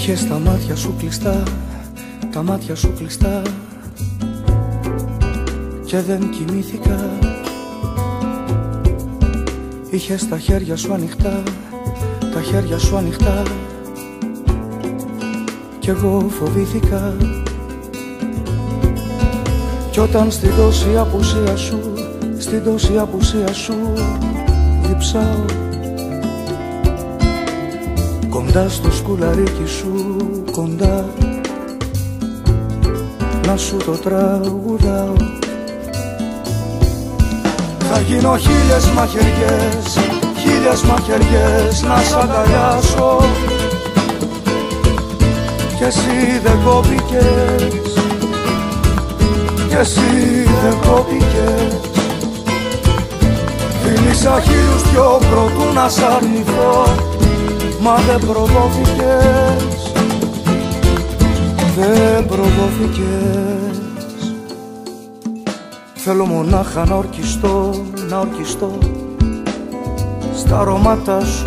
Είχες τα μάτια σου κλειστά, τα μάτια σου κλειστά. Και δεν κοιμήθηκα. Είχες τα χέρια σου ανοιχτά, τα χέρια σου ανοιχτά. Κι εγώ φοβήθηκα. Κι όταν στην τόση απουσία σου, στην τόση απουσία σου διψάω Κοντά στο σκουλαρίκι σου, κοντά. Να σου το τραγουδάω. Θα γίνω χίλιες μαχαιριές, χίλιες μαχαιριές να σ' αγκαλιάσω. Κι εσύ δεν κόπηκες κι εσύ δεν κόπηκες. Φίλησα χίλιους δυο πρωτού να σ' αρνηθώ Μα δεν προδόθηκες. Δεν προδόθηκες. Θέλω μονάχα να ορκιστώ, να ορκιστώ Στα αρώματά σου.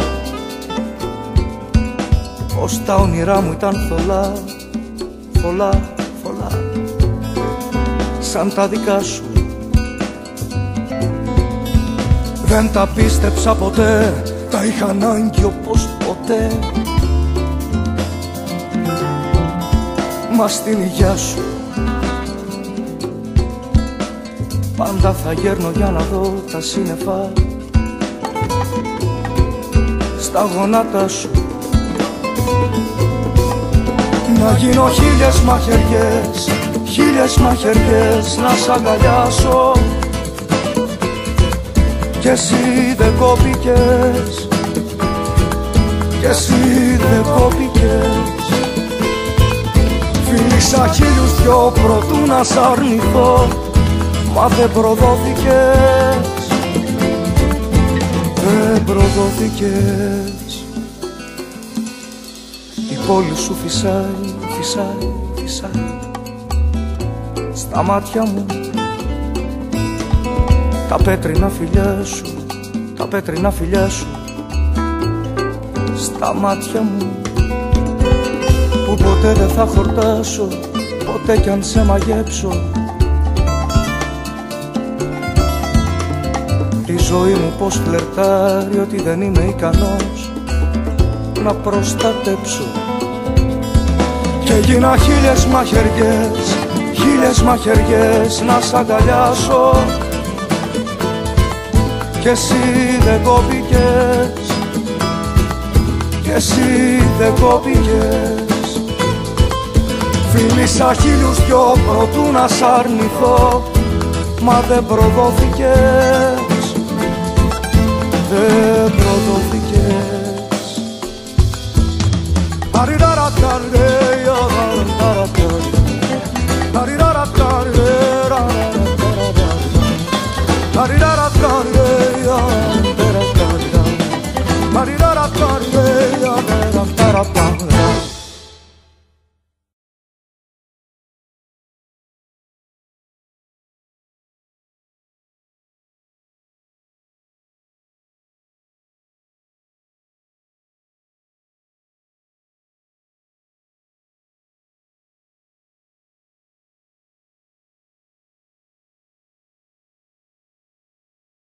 Πως τα όνειρά μου ήταν θολά, θολά, θολά. Σαν τα δικά σου. Δεν τα πίστεψα ποτέ Τα είχα ανάγκη όπως ποτέ. Μα στην υγειά σου Πάντα θα γέρνω για να δω τα σύννεφα. Στα γονάτα σου Να γίνω χίλιες μαχαιριές Χίλιες μαχαιριές να σ' αγκαλιάσω. Κι εσύ δεν κόπηκες Κι εσύ δεν κόπηκες Φίλησα χίλιους δυο προτού να σ' αρνηθώ Μα δεν προδόθηκες. Δεν προδόθηκες. Η πόλη σου φυσάει, φυσάει, φυσάει. Στα μάτια μου. Τα πέτρινα φιλιά σου, τα πέτρινα φιλιά σου Στα μάτια μου Που ποτέ δεν θα χορτάσω Ποτέ κι αν σε μαγέψω. Η ζωή μου πως φλερτάρει Ότι δεν είμαι ικανός Να προστατέψω. Και γίνα χίλιες μαχαιριές Χίλιες μαχαιριές να σ' αγκαλιάσω. Κι εσύ δεν κόπηκες και εσύ δεν κόπηκες Φίλησα χίλιους δυο προτού να σ' αρνηθώ Μα δεν προδόθηκες. Δεν προδόθηκες. I've got aplauda.